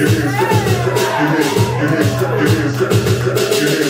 your hands up, your hands up, your hands up, your hands up, your hands up.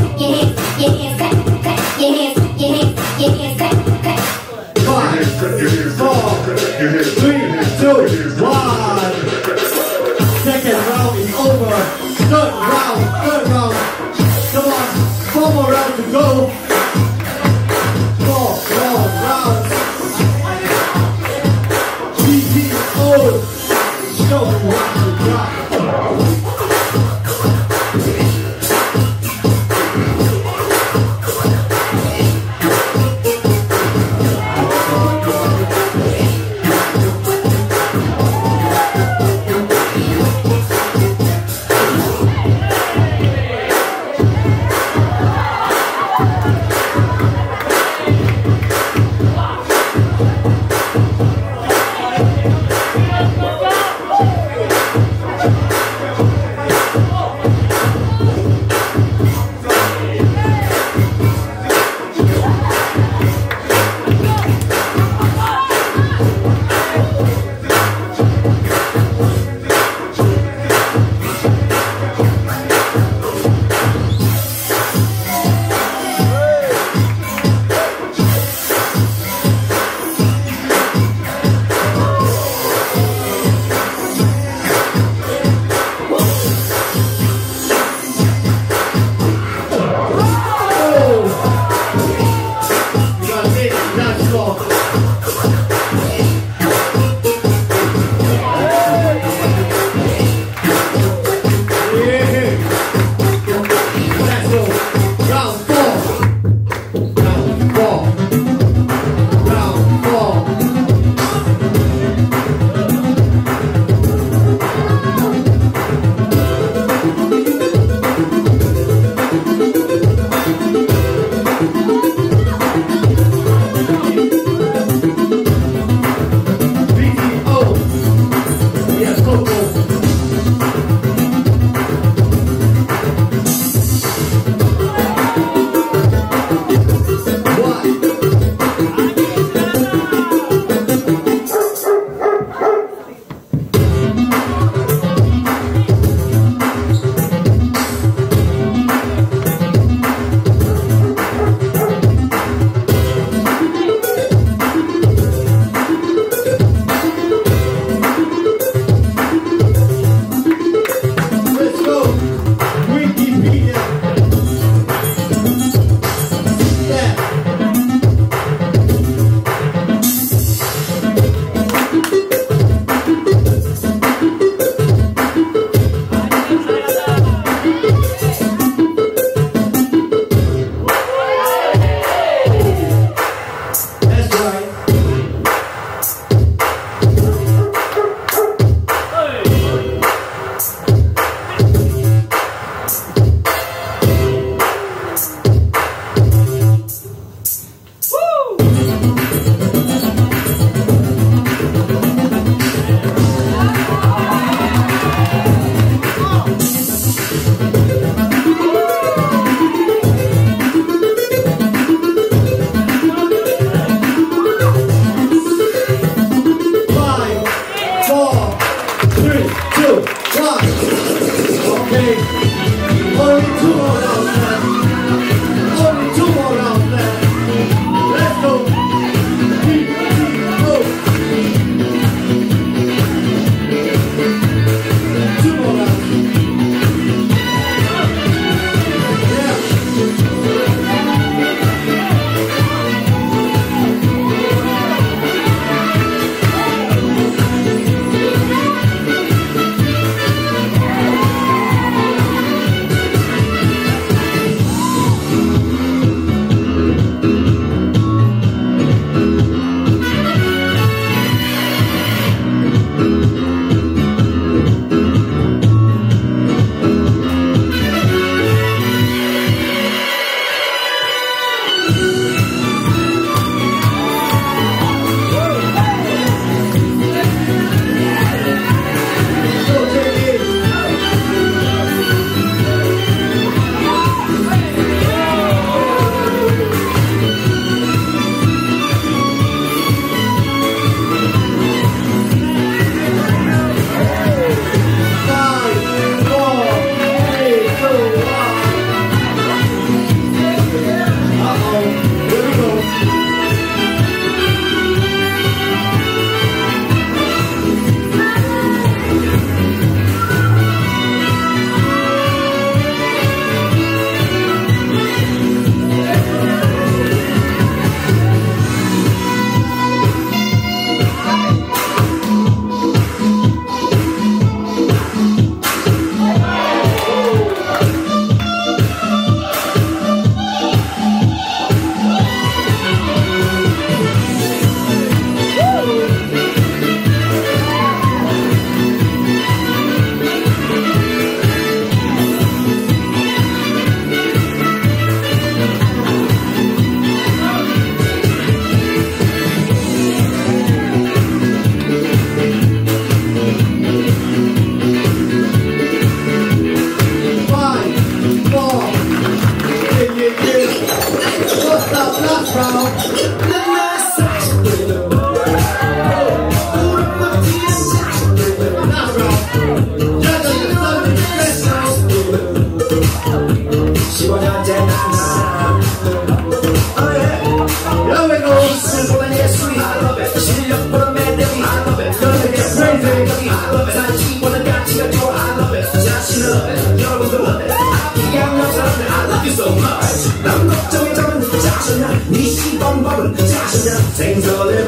myself, things all in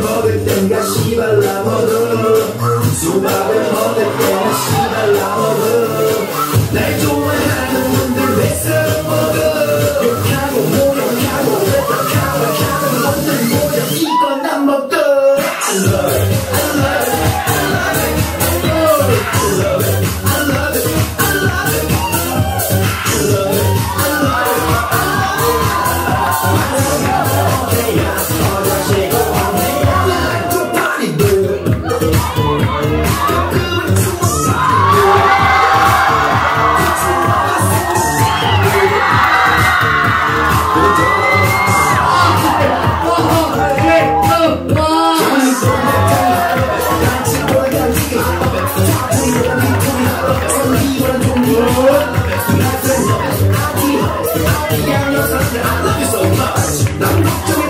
I love you so much.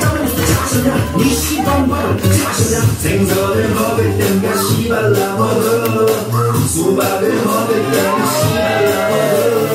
맞시라네 시간과 맞춰라 생선을 먹을 땐가 시발라 먹어 수박을 먹을 땐가 시발라 먹어